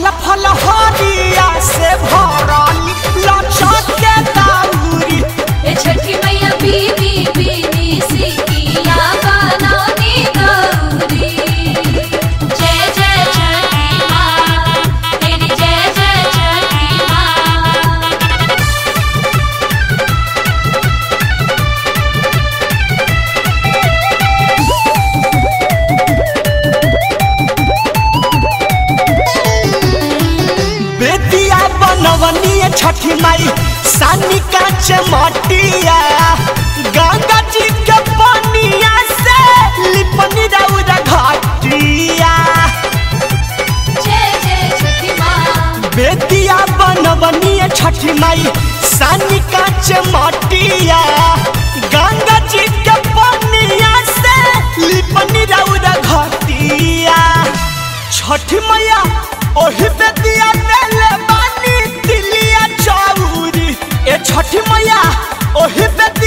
फल फल हरिया से भरल चमटिया गंगा जी के पनिया से लिपनी रौरा घाटिया। छठी बेतिया बनवनिया छठी माई सानी सानिका चमटिया गंगा जी के पनिया से लिपनी रौरा घाटिया। छठ मैया ओही बेतिया देले ए छठी मैया ओही बेतिया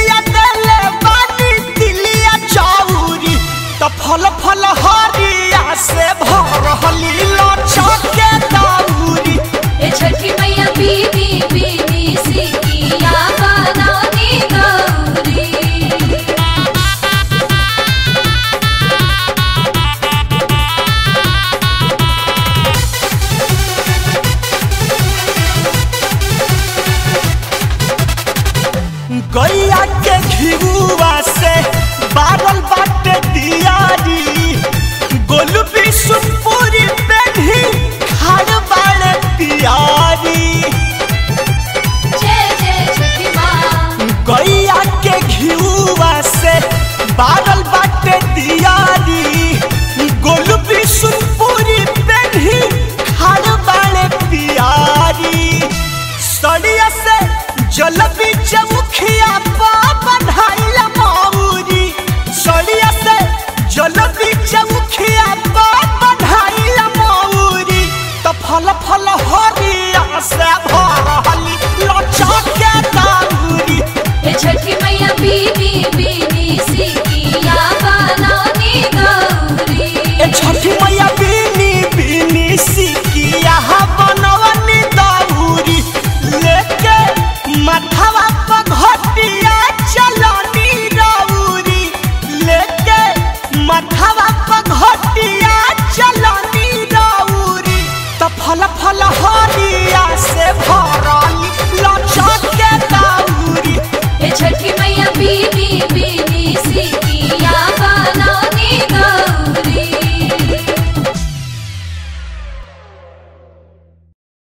गैया के घिबुआ से बारल बाटे दियारी। गोलू बिशुपुरी पे भी खाड़ बाड़े गैया के घिबुआ से बारल बाटे दियारी। गोलू बिशुपुरी पे भी खाड़ बाड़े तियारी सड़िया से जलबी जब मुखिया